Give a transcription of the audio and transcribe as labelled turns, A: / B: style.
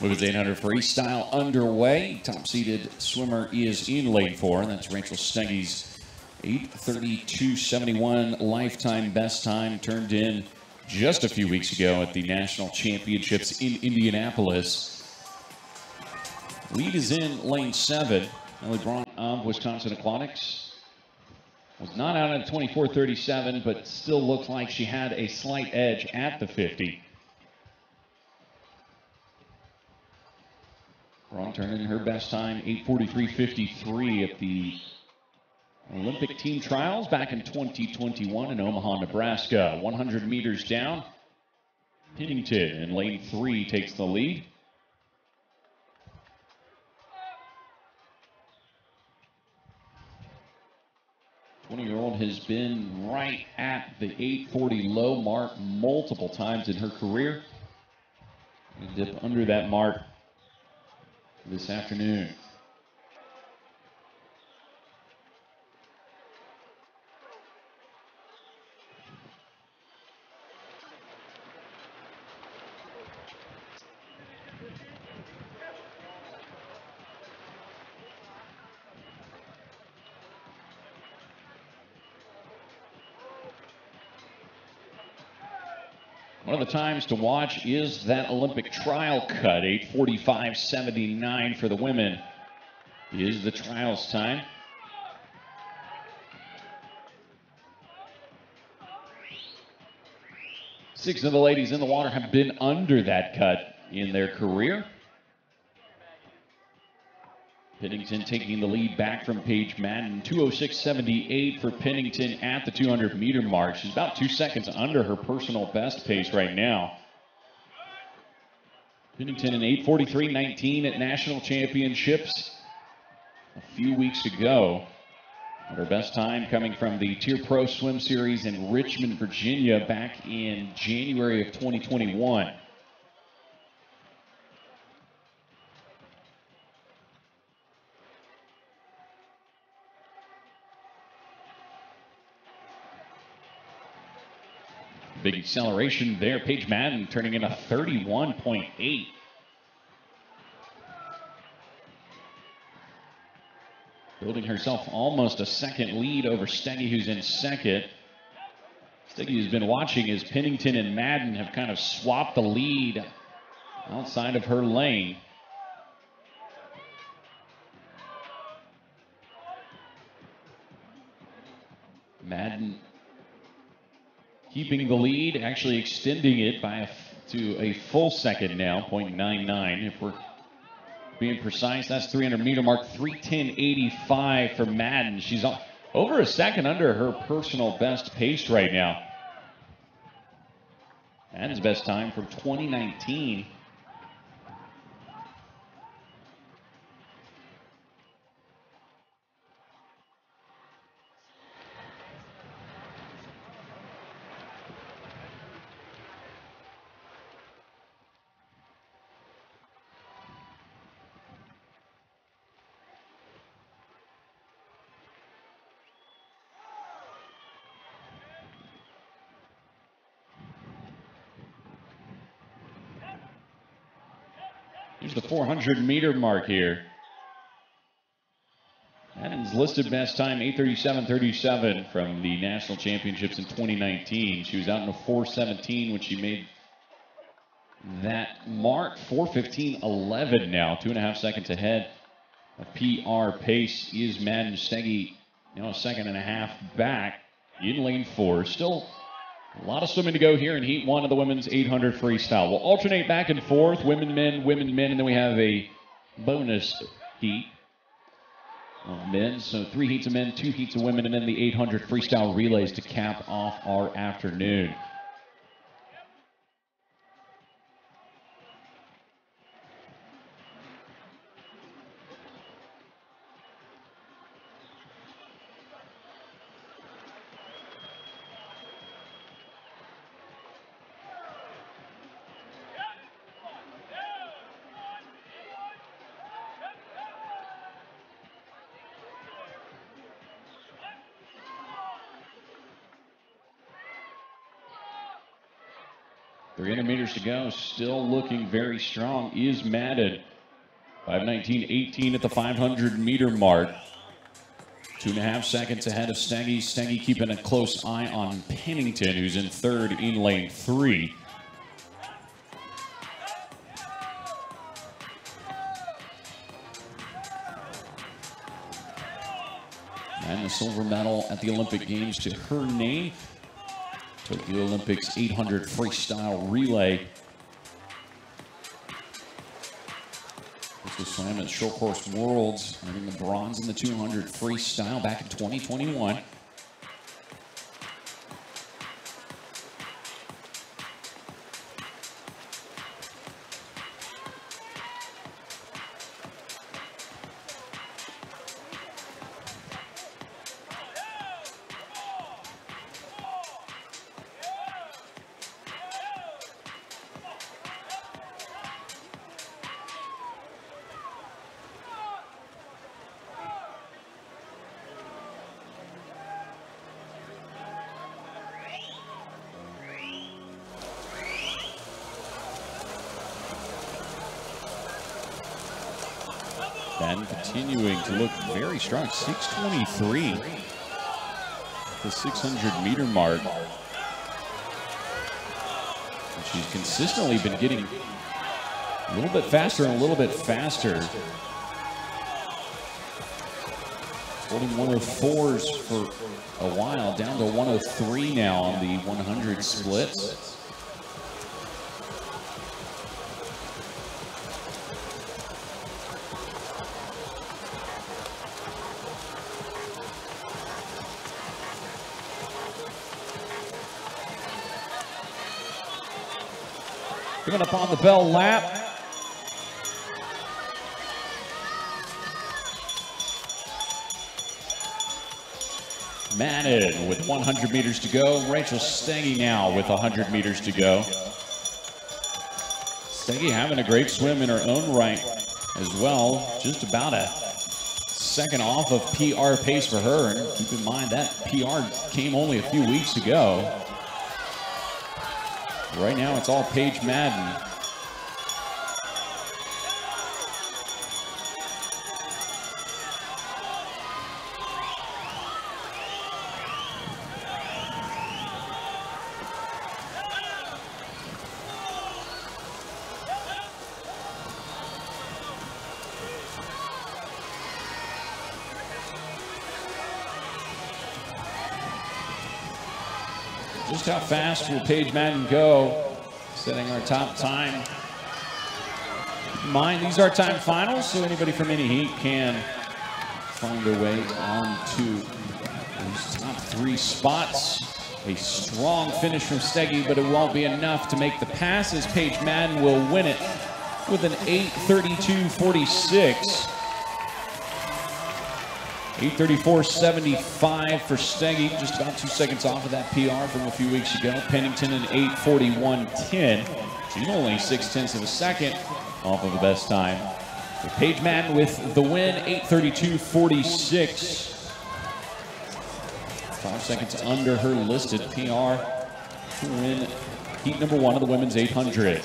A: Women's 800 freestyle underway. Top seeded swimmer is in lane four, and that's Rachel Stege's 832.71 lifetime best time turned in just a few weeks ago at the national championships in Indianapolis. Lead is in lane seven. Ellie Braun of Wisconsin Aquatics was not out at 24.37, but still looked like she had a slight edge at the 50. Braun turning her best time, 843.53 at the Olympic team trials back in 2021 in Omaha, Nebraska. 100 meters down. Pennington in lane three takes the lead. Twenty-year-old has been right at the 840 low mark multiple times in her career. And dip under that mark this afternoon. One of the times to watch is that Olympic trial cut, 845.79 for the women is the trials time. Six of the ladies in the water have been under that cut in their career. Pennington taking the lead back from Paige Madden. 206.78 for Pennington at the 200 meter mark. She's about two seconds under her personal best pace right now. Pennington in 843.19 at national championships a few weeks ago. Her best time coming from the TYR Pro Swim Series in Richmond, Virginia back in January of 2021. Big acceleration there. Paige Madden turning in a 31.8. Building herself almost a second lead over Stege, who's in second. Stege has been watching as Pennington and Madden have kind of swapped the lead outside of her lane. Madden keeping the lead, actually extending it by a, to a full second now, 0.99. If we're being precise, that's 300 meter mark, 310.85 for Madden. She's over a second under her personal best pace right now. Madden's best time from 2019. The 400 meter mark here. Adams listed best time 837.37 from the national championships in 2019. She was out in a 417 when she made that mark. 415.11 now, two and a half seconds ahead. A PR pace is Madden Stege, you know, a second and a half back in lane four. Still a lot of swimming to go here in Heat 1 of the women's 800 freestyle. We'll alternate back and forth, women, men, women, men, and then we have a bonus heat of men. So three heats of men, two heats of women, and then the 800 freestyle relays to cap off our afternoon. 300 meters to go. Still looking very strong is Madden. 519.18 at the 500 meter mark. Two and a half seconds ahead of Stege. Stege keeping a close eye on Pennington, who's in third in lane three. And the silver medal at the Olympic Games to her name. Tokyo Olympics 800 freestyle relay. This was swam at Short Course Worlds, earning the bronze in the 200 freestyle back in 2021. Continuing to look very strong. 623. The 600 meter mark. And she's consistently been getting a little bit faster and a little bit faster. Holding 104s for a while, down to 103 now on the 100 splits. Coming up on the bell lap. Madden with 100 meters to go. Rachel Stege now with 100 meters to go. Stege having a great swim in her own right as well. Just about a second off of PR pace for her. And keep in mind that PR came only a few weeks ago. Right now, it's all Paige Madden. Just how fast will Paige Madden go? Setting our top time. Mind these are time finals, so anybody from any heat can find their way on to top three spots. A strong finish from Stege, but it won't be enough to make the passes. Paige Madden will win it with an 8.32.46. 834.75 for Stege, just about two seconds off of that PR from a few weeks ago. Pennington an 841.10. She's only six tenths of a second off of the best time. Paige Madden with the win, 832.46. Five seconds under her listed PR to win heat number one of the women's 800.